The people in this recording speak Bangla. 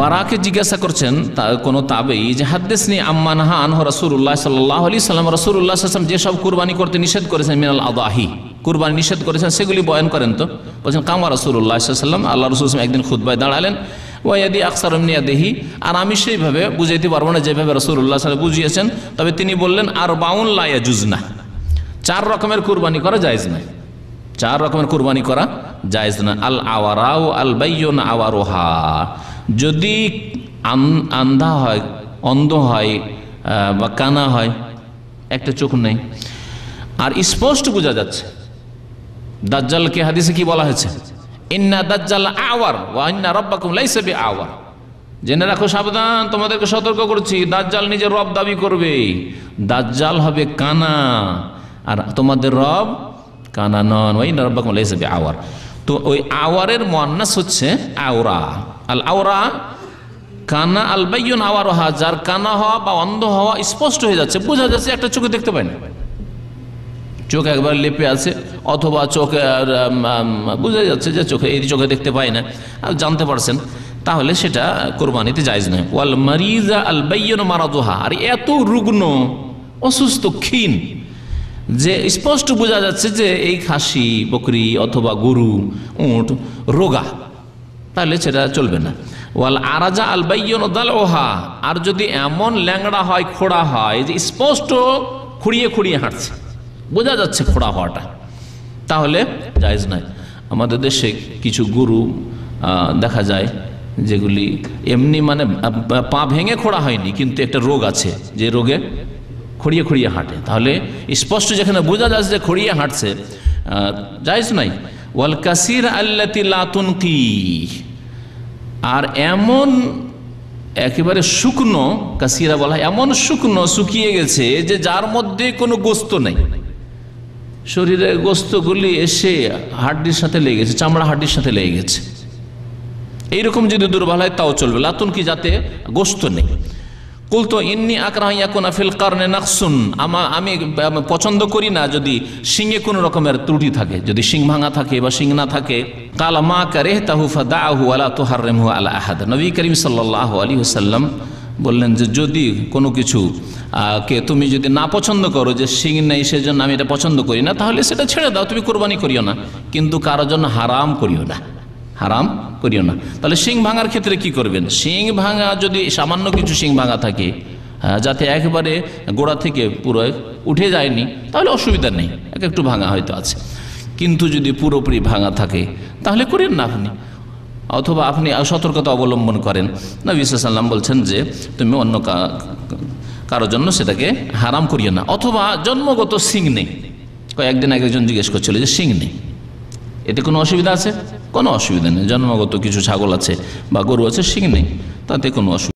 বারাকে জিজ্ঞাসা করছেন, তা কোনো তাবেই যে, হাদ্দেসনি আম্মানহা আনহ রসুল্লাহ সাল্লাহ আলি সাল্লাম রসুল্লাহ সাল্লাম যেসব কুরবানি করতে নিষেধ করেছেন, মিনাল আদাহি, কুরবানি নিষেধ করেছেন, সেগুলি বয়ন করেন তো? বলছেন, কামা রসুল্লাহ সাল্লাম, আল্লাহ রসুল একদিন খুদ্বায় দাঁড়ালেন ওয়াদি আকসার এমনিয়া দেহি আর আমি সেইভাবে বুঝাইতে পারব না, যেভাবে রসুল্লাহ সাল্লাম বুঝিয়েছেন, তবে তিনি বললেন আর বাউন লাইয়া জুজনা চার রকমের কুরবানি করা যায়জ না চার রকমের কুরবানি করা জায়েজ না আল আওয়ারাও আল বাইয়ন আওয়ারোহা। যদি আন- আন্ধা হয়, অন্ধ হয় বা কানা হয়, একটা চোখ নেই। আর স্পষ্ট বোঝা যাচ্ছে, দাজ্জালকে হাদিসে কি বলা হয়েছে? ইন্না দাজ্জাল আওয়ার ওয়া ইন্না রব্বাকুম লাইসা বি আওয়ার জেনে রাখো, সাবধান, তোমাদেরকে সতর্ক করছি, দাজ্জাল নিজের রব দাবি করবে। দাজ্জাল হবে কানা, আর তোমাদের রব কানা নন। ওই রব্বাকুম লাইসা বি আওয়ার তো ওই আওয়ারের মোয়ান্নাস হচ্ছে আওরা। আল আওরা কানা আল আওয়ার হা যার কানা হওয়া বা অন্ধ হওয়া স্পষ্ট হয়ে যাচ্ছে, বোঝা যাচ্ছে একটা চোখে দেখতে পায় না চোখ একবার লেপে আছে, অথবা চোখে বোঝা যাচ্ছে যে চোখে, এই চোখে দেখতে পায় না, আর জানতে পারছেন। তাহলে সেটা কোরবানিতে জায়জ নয়। ওয়াল মারিজা আল বাইয়ন মারাদোহা, আর এত রুগ্ন, অসুস্থ, ক্ষীণ যে স্পষ্ট বোঝা যাচ্ছে যে এই খাসি, বকরি অথবা গরু, উঁট রোগা, তাহলে সেটা চলবে না। ওয়াল আরাজা আল বাইয়ন দাল ওহা আর যদি এমন ল্যাংড়া হয়, খোড়া হয়, যে স্পষ্ট খুঁড়িয়ে খুঁড়িয়ে হাঁটছে, বোঝা যাচ্ছে খোড়া হওয়াটা, তাহলে জায়জ নয়। আমাদের দেশে কিছু গরু দেখা যায়, যেগুলি এমনি মানে পা ভেঙে খোড়া হয়নি, কিন্তু একটা রোগ আছে, যে রোগে খড়িয়ে খড়িয়ে হাঁটে। তাহলে স্পষ্ট যেখানে বোঝা যাচ্ছে যে খড়িয়ে হাঁটছে জায়েজ নাই? ওয়াল কাসির আল্লাতি লাতুন কি আর এমন একেবারে শুকনো, কাসিরা বলা এমন শুকনো শুকিয়ে গেছে যে যার মধ্যে কোনো গোস্ত নেই। শরীরে গোস্তগুলি এসে হাড্ডির সাথে লেগে গেছে, চামড়া হাড্ডির সাথে লেগে গেছে। এইরকম যদি দুর্বল হয়, তাও চলবে। লাতুন কি যাতে গোস্ত নেই। কুলতো ইন্নি আকরাহিয়াকুনা ফিল কারণে নাকসুন। আমা, আমি পছন্দ করি না যদি শিঙে কোনো রকমের ত্রুটি থাকে, যদি শিং ভাঙা থাকে বা শিং না থাকে। কালা মা কারে তাহুফা দাহু আলা তোহার রেমহু আলা আহাদ। নবী করিম সাল্লাহ আলী হুসাল্লাম বললেন যে, যদি কোনো কিছু কে তুমি যদি না পছন্দ করো যে শিং নেই সেজন্য আমি এটা পছন্দ করি না, তাহলে সেটা ছেড়ে দাও, তুমি কোরবানি করিও না। কিন্তু কারোর জন্য হারাম করিও না। হারাম করিও না। তাহলে শিং ভাঙার ক্ষেত্রে কি করবেন? শিং ভাঙা যদি সামান্য কিছু শিং ভাঙা থাকে হ্যাঁ, যাতে একবারে গোড়া থেকে পুরো উঠে যায়নি তাহলে অসুবিধা নেই এক একটু ভাঙা হয়তো আছে। কিন্তু যদি পুরোপুরি ভাঙা থাকে তাহলে করেন না আপনি। অথবা আপনি সতর্কতা অবলম্বন করেন। না সাল্লাম বলছেন যে তুমি অন্য কারোর জন্য সেটাকে হারাম করিও না। অথবা জন্মগত সিং নেই। কয়েকদিন আগে একজন জিজ্ঞেস করছিল যে সিং নেই? এতে কোনো অসুবিধা আছে? কোনো অসুবিধা নেই। জন্মগত কিছু ছাগল আছে বা গরু আছে শিখ নেই। তাতে কোনো অসুবিধা